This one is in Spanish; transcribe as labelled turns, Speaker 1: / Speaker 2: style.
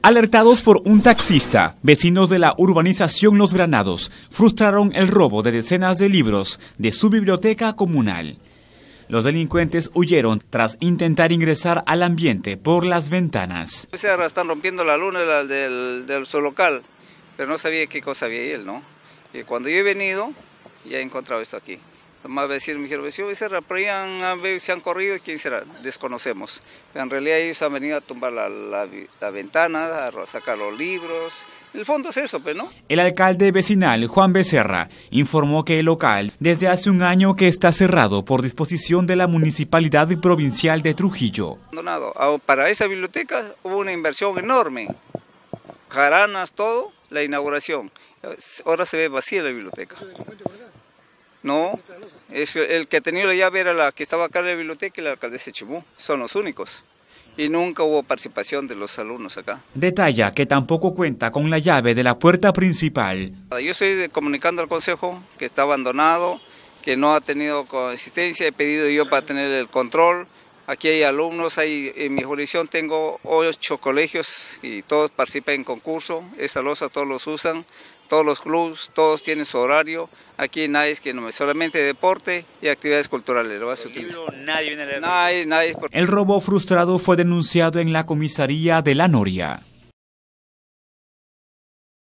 Speaker 1: Alertados por un taxista, vecinos de la urbanización Los Granados frustraron el robo de decenas de libros de su biblioteca comunal. Los delincuentes huyeron tras intentar ingresar al ambiente por las ventanas.
Speaker 2: Están rompiendo la luna del, su local, pero no sabía qué cosa había él, ¿no? Cuando yo he venido, ya he encontrado esto aquí. Más vecinos me dijeron, vecino Becerra, pero ya han, se han corrido, ¿quién será? Desconocemos. Pero en realidad ellos han venido a tumbar la, la, ventana, a sacar los libros. En el fondo es eso, pues, ¿no?
Speaker 1: El alcalde vecinal, Juan Becerra, informó que el local desde hace un año que está cerrado por disposición de la Municipalidad Provincial de Trujillo.
Speaker 2: Ah, para esa biblioteca hubo una inversión enorme. Jaranas, todo, la inauguración. Ahora se ve vacía la biblioteca. No, es el que tenía la llave era la que estaba acá en la biblioteca y la alcaldesa Chimú. Son los únicos. Y nunca hubo participación de los alumnos acá.
Speaker 1: Detalla que tampoco cuenta con la llave de la puerta principal.
Speaker 2: Yo estoy comunicando al consejo que está abandonado, que no ha tenido consistencia. He pedido yo para tener el control. Aquí hay alumnos, hay, en mi jurisdicción tengo ocho colegios y todos participan en concurso. Esa losa todos los usan todos los clubes, todos tienen su horario. Aquí nadie es que no solamente deporte y actividades culturales. Lo
Speaker 1: nadie viene a leer. Nadie, nadie. El robo frustrado fue denunciado en la comisaría de La Noria.